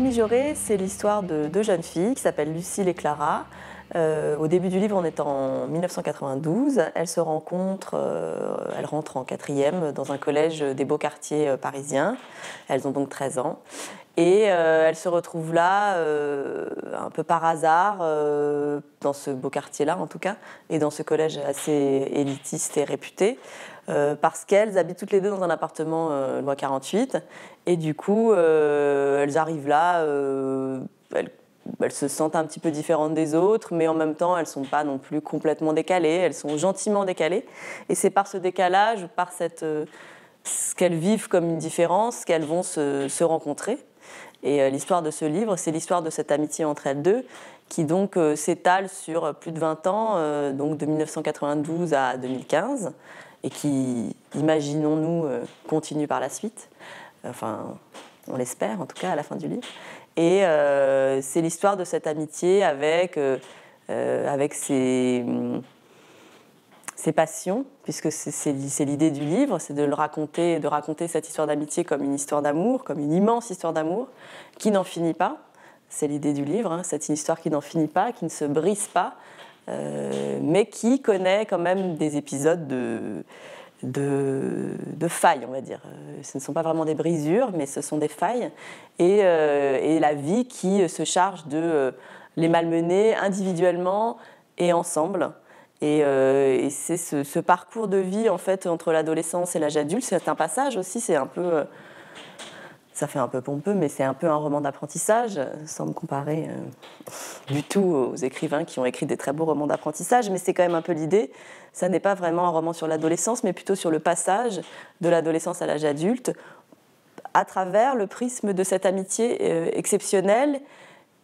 Mijoré, c'est l'histoire de deux jeunes filles qui s'appellent Lucille et Clara. Euh, au début du livre, on est en 1992. Elles se rencontrent, euh, elles rentrent en quatrième dans un collège des beaux quartiers euh, parisiens. Elles ont donc 13 ans. Et elles se retrouvent là, un peu par hasard, dans ce beau quartier-là en tout cas, et dans ce collège assez élitiste et réputé. Parce qu'elles habitent toutes les deux dans un appartement loi 48 et du coup elles arrivent là elles se sentent un petit peu différentes des autres, mais en même temps, elles ne sont pas non plus complètement décalées, elles sont gentiment décalées. Et c'est par ce décalage, par cette, euh, ce qu'elles vivent comme une différence, qu'elles vont se, rencontrer. Et euh, l'histoire de ce livre, c'est l'histoire de cette amitié entre elles deux, qui donc euh, s'étale sur plus de 20 ans, donc de 1992 à 2015, et qui, imaginons-nous, continue par la suite. Enfin, on l'espère en tout cas à la fin du livre. Et euh, c'est l'histoire de cette amitié avec, euh, euh, avec ses, ses, passions, puisque c'est l'idée du livre, c'est de le raconter, de raconter cette histoire d'amitié comme une histoire d'amour, comme une immense histoire d'amour qui n'en finit pas. C'est l'idée du livre, hein, c'est histoire qui n'en finit pas, qui ne se brise pas, mais qui connaît quand même des épisodes de de, failles, on va dire. Euh, ce ne sont pas vraiment des brisures, mais ce sont des failles. Et, euh, la vie qui se charge de euh, les malmener individuellement et ensemble. Et, c'est ce, parcours de vie en fait entre l'adolescence et l'âge adulte. C'est un passage aussi, c'est un peu ça fait un peu pompeux, mais c'est un peu un roman d'apprentissage, sans me comparer euh, du tout aux écrivains qui ont écrit des très beaux romans d'apprentissage, mais c'est quand même un peu l'idée. Ça n'est pas vraiment un roman sur l'adolescence, mais plutôt sur le passage de l'adolescence à l'âge adulte, à travers le prisme de cette amitié euh, exceptionnelle,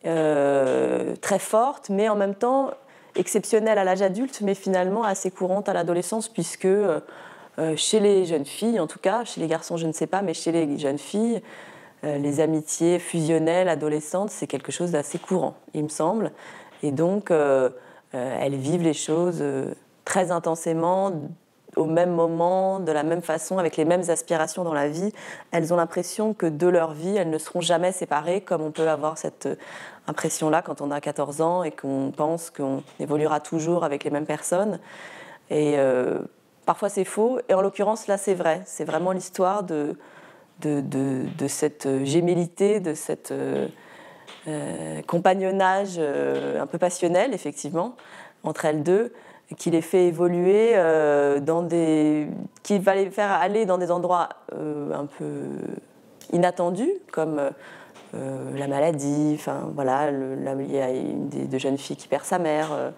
euh, très forte, mais en même temps exceptionnelle à l'âge adulte, mais finalement assez courante à l'adolescence, puisque euh, chez les jeunes filles, en tout cas, chez les garçons, je ne sais pas, mais chez les jeunes filles, euh, les amitiés fusionnelles, adolescentes, c'est quelque chose d'assez courant, il me semble. Et donc, euh, elles vivent les choses très intensément, au même moment, de la même façon, avec les mêmes aspirations dans la vie. Elles ont l'impression que de leur vie, elles ne seront jamais séparées, comme on peut avoir cette impression-là quand on a 14 ans et qu'on pense qu'on évoluera toujours avec les mêmes personnes. Parfois c'est faux, et en l'occurrence là c'est vrai. C'est vraiment l'histoire de, de, cette gémellité, de cet euh, euh, compagnonnage euh, un peu passionnel, effectivement, entre elles deux, qui les fait évoluer dans des. qui va les faire aller dans des endroits un peu inattendus, comme. la maladie, enfin voilà, il y a une des, de jeunes filles qui perd sa mère,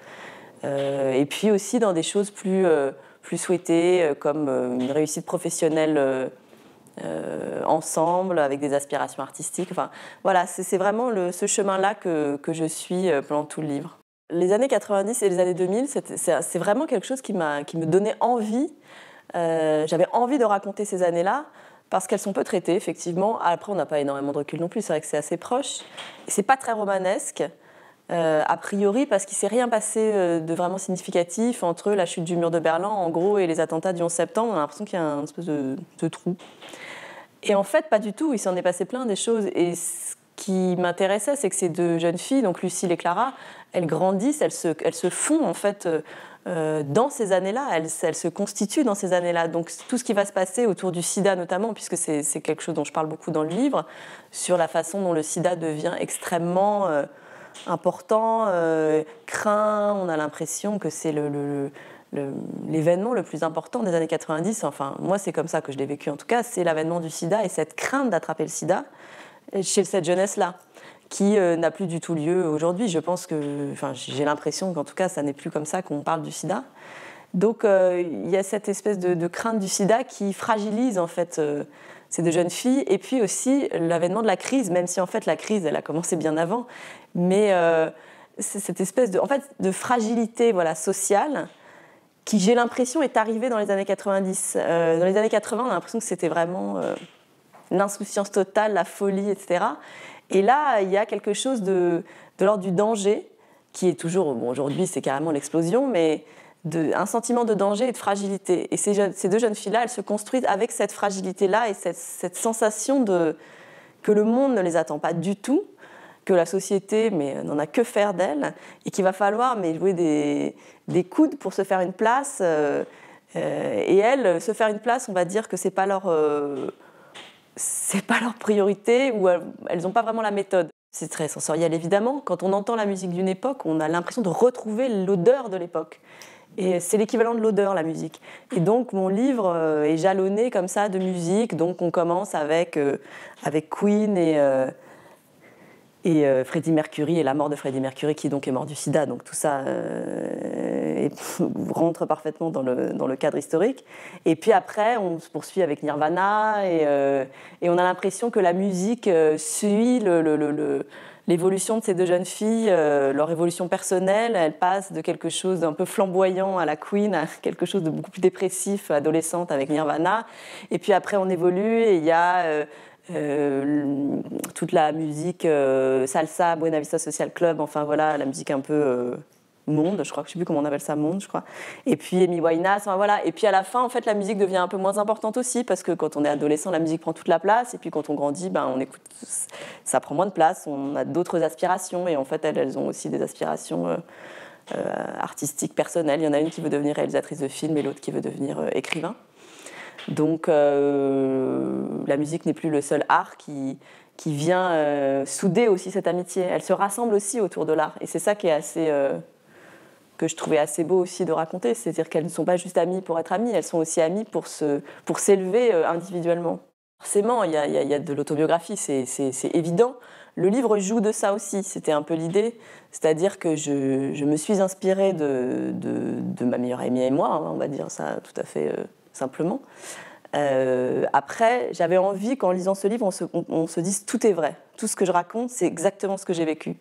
et puis aussi dans des choses plus plus souhaitées, euh, comme euh, une réussite professionnelle euh, ensemble, avec des aspirations artistiques. Enfin, voilà, c'est vraiment ce chemin-là que, que, je suis pendant tout le livre. Les années 90 et les années 2000, c'est vraiment quelque chose qui, qui me donnait envie. J'avais envie de raconter ces années-là parce qu'elles sont peu traitées, effectivement. Après, on n'a pas énormément de recul non plus, c'est vrai que c'est assez proche. C'est pas très romanesque. Euh, a priori parce qu'il s'est rien passé euh, de vraiment significatif entre la chute du mur de Berlin, en gros, et les attentats du 11 septembre. On a l'impression qu'il y a un espèce de, trou. Et en fait, pas du tout. Il s'en est passé plein des choses. Et ce qui m'intéressait, c'est que ces deux jeunes filles, donc Lucille et Clara, elles grandissent, elles se, elles se font en fait euh, dans ces années-là, elles, elles, se constituent dans ces années-là. Donc tout ce qui va se passer autour du sida notamment, puisque c'est quelque chose dont je parle beaucoup dans le livre, sur la façon dont le sida devient extrêmement important, euh, craint. On a l'impression que c'est l'événement le, plus important des années 90. Enfin, moi, c'est comme ça que je l'ai vécu en tout cas. C'est l'avènement du sida et cette crainte d'attraper le sida chez cette jeunesse-là qui euh, n'a plus du tout lieu aujourd'hui. Je pense que, enfin, j'ai l'impression qu'en tout cas, ça n'est plus comme ça qu'on parle du sida. Donc, euh, il y a cette espèce de, de, crainte du sida qui fragilise en fait ces deux jeunes filles, et puis aussi l'avènement de la crise, même si en fait la crise, elle a commencé bien avant, mais euh, cette espèce de, en fait, de fragilité voilà, sociale qui, j'ai l'impression, est arrivée dans les années 90. Euh, dans les années 80, on a l'impression que c'était vraiment euh, l'insouciance totale, la folie, etc. Et là, il y a quelque chose de, de l'ordre du danger, qui est toujours, bon, aujourd'hui c'est carrément l'explosion, mais un sentiment de danger et de fragilité. Et ces, deux jeunes filles-là, elles se construisent avec cette fragilité-là et cette, sensation de, que le monde ne les attend pas du tout, que la société mais n'en a que faire d'elles, et qu'il va falloir mais jouer des, des, coudes pour se faire une place. et elles, se faire une place, on va dire que c'est pas c'est pas leur priorité ou elles n'ont pas vraiment la méthode. C'est très sensoriel évidemment. Quand on entend la musique d'une époque, on a l'impression de retrouver l'odeur de l'époque. Et c'est l'équivalent de l'odeur, la musique. Et donc, mon livre euh, est jalonné comme ça de musique. Donc, on commence avec, euh, avec Queen et, euh, et Freddie Mercury et la mort de Freddie Mercury, qui donc est mort du sida. Donc, tout ça rentre parfaitement dans le, dans le, cadre historique. Et puis après, on se poursuit avec Nirvana et, et on a l'impression que la musique suit le, l'évolution de ces deux jeunes filles, euh, leur évolution personnelle, elles passent de quelque chose d'un peu flamboyant à la Queen à quelque chose de beaucoup plus dépressif, adolescente avec Nirvana. Et puis après, on évolue et il y a euh, euh, toute la musique salsa, Buena Vista Social Club, enfin voilà, la musique un peu monde, je crois que je sais plus comment on appelle ça, monde, je crois. Et puis Amy Winehouse, voilà. Et puis à la fin, en fait, la musique devient un peu moins importante aussi parce que quand on est adolescent, la musique prend toute la place. Et puis quand on grandit, ben on écoute, ça prend moins de place. On a d'autres aspirations et en fait, elles, ont aussi des aspirations. Euh, euh, artistiques personnelles. Il y en a une qui veut devenir réalisatrice de films et l'autre qui veut devenir euh, écrivain. Donc la musique n'est plus le seul art qui, qui vient souder aussi cette amitié. Elle se rassemble aussi autour de l'art. Et c'est ça qui est assez que je trouvais assez beau aussi de raconter, c'est-à-dire qu'elles ne sont pas juste amies pour être amies, elles sont aussi amies pour, se, pour s'élever euh, individuellement. Forcément, il y a, y a, de l'autobiographie, c'est, évident. Le livre joue de ça aussi, c'était un peu l'idée, c'est-à-dire que je, je, me suis inspirée de, de, de, ma meilleure amie et moi, hein, on va dire ça tout à fait euh, simplement. Euh, après, j'avais envie qu'en lisant ce livre, on se, on se dise tout est vrai, tout ce que je raconte, c'est exactement ce que j'ai vécu.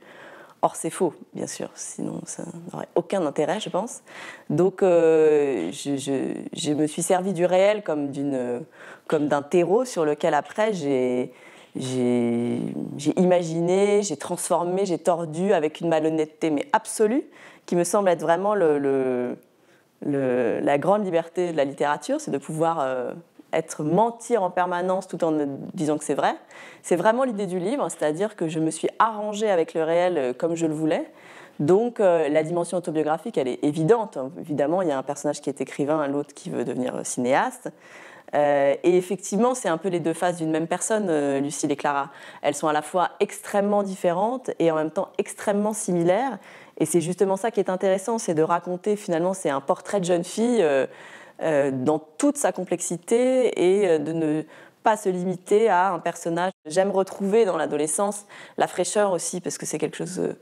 Or, c'est faux, bien sûr, sinon ça n'aurait aucun intérêt, je pense. Donc, euh, je, me suis servi du réel comme, d'un terreau sur lequel, après, j'ai, imaginé, j'ai transformé, j'ai tordu avec une malhonnêteté, mais absolue, qui me semble être vraiment le, la grande liberté de la littérature, c'est de pouvoir euh, être mentir en permanence tout en disant que c'est vrai. C'est vraiment l'idée du livre, c'est-à-dire que je me suis arrangée avec le réel euh, comme je le voulais. Donc euh, la dimension autobiographique, elle est évidente. Évidemment, il y a un personnage qui est écrivain, l'autre qui veut devenir cinéaste. Euh, et effectivement, c'est un peu les deux faces d'une même personne, Lucille et Clara. Elles sont à la fois extrêmement différentes et en même temps extrêmement similaires. Et c'est justement ça qui est intéressant, c'est de raconter finalement, c'est un portrait de jeune fille. Euh, dans toute sa complexité et euh, de ne pas se limiter à un personnage. J'aime retrouver dans l'adolescence la fraîcheur aussi, parce que c'est quelque chose euh,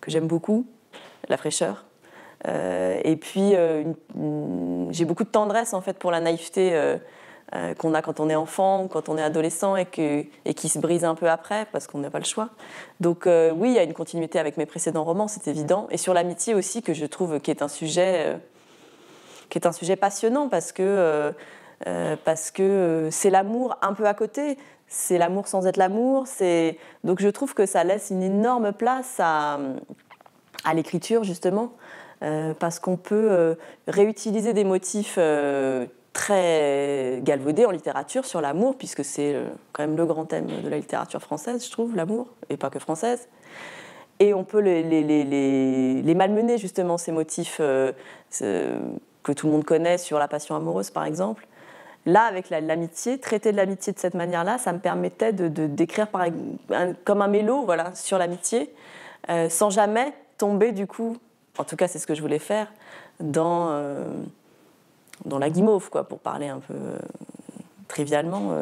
que j'aime beaucoup, la fraîcheur. et puis, j'ai beaucoup de tendresse en fait pour la naïveté qu'on a quand on est enfant quand on est adolescent et, et qui se brise un peu après parce qu'on n'a pas le choix. Donc oui, il y a une continuité avec mes précédents romans, c'est évident. Et sur l'amitié aussi, que je trouve qui est un sujet qui est un sujet passionnant parce que euh, euh, euh, c'est l'amour un peu à côté, c'est l'amour sans être l'amour. Donc je trouve que ça laisse une énorme place à, à l'écriture justement parce qu'on peut réutiliser des motifs très galvaudés en littérature sur l'amour, puisque c'est quand même le grand thème de la littérature française, je trouve, l'amour, et pas que française. Et on peut les, les, les malmener, justement, ces motifs que tout le monde connaît sur la passion amoureuse, par exemple. Là, avec l'amitié, traiter de l'amitié de cette manière-là, ça me permettait de, d'écrire comme un mélo voilà, sur l'amitié, euh, sans jamais tomber, du coup, en tout cas c'est ce que je voulais faire, dans, euh, la guimauve, quoi, pour parler un peu euh, trivialement.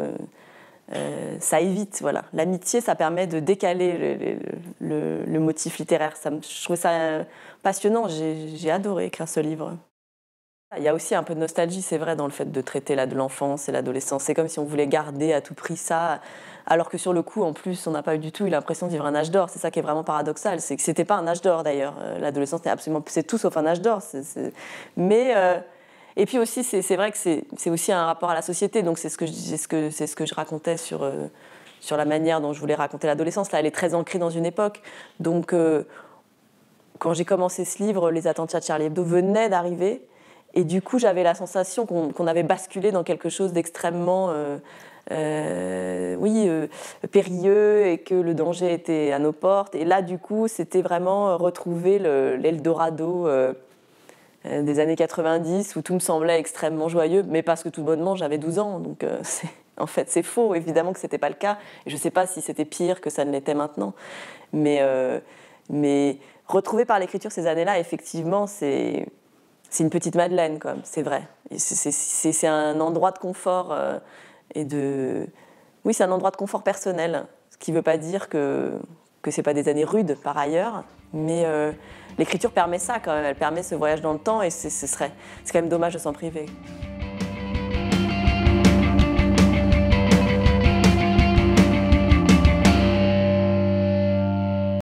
ça évite, voilà. L'amitié, ça permet de décaler le, motif littéraire. Je trouve ça passionnant. j'ai adoré écrire ce livre. Il y a aussi un peu de nostalgie, c'est vrai, dans le fait de traiter là, de l'enfance et l'adolescence. C'est comme si on voulait garder à tout prix ça, alors que sur le coup, en plus, on n'a pas eu du tout l'impression de vivre un âge d'or. C'est ça qui est vraiment paradoxal. C'est que c'était pas un âge d'or d'ailleurs. Euh, l'adolescence, c'est tout sauf un âge d'or. Mais euh, et puis aussi, c'est vrai que c'est aussi un rapport à la société. Donc c'est ce que je racontais sur euh, sur la manière dont je voulais raconter l'adolescence. Là, elle est très ancrée dans une époque. Donc quand j'ai commencé ce livre, les attentats de Charlie Hebdo venaient d'arriver. Et du coup, j'avais la sensation qu'on avait basculé dans quelque chose d'extrêmement euh, oui, euh, périlleux et que le danger était à nos portes. Et là, du coup, c'était vraiment retrouver l'Eldorado euh, des années 90 où tout me semblait extrêmement joyeux, mais parce que tout bonnement, j'avais 12 ans. Donc, en fait, c'est faux. Évidemment que ce n'était pas le cas. Et je ne sais pas si c'était pire que ça ne l'était maintenant. Mais, mais retrouver par l'écriture ces années-là, effectivement, c'est c'est une petite Madeleine, c'est vrai. C'est un endroit de confort et de. Oui, c'est un endroit de confort personnel, ce qui ne veut pas dire que que c'est pas des années rudes par ailleurs, mais euh, l'écriture permet ça quand même, elle permet ce voyage dans le temps et ce serait, c'est quand même dommage de s'en priver.